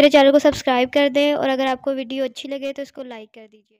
मेरे चैनल को सब्सक्राइब कर दें और अगर आपको वीडियो अच्छी लगे तो इसको लाइक कर दीजिए।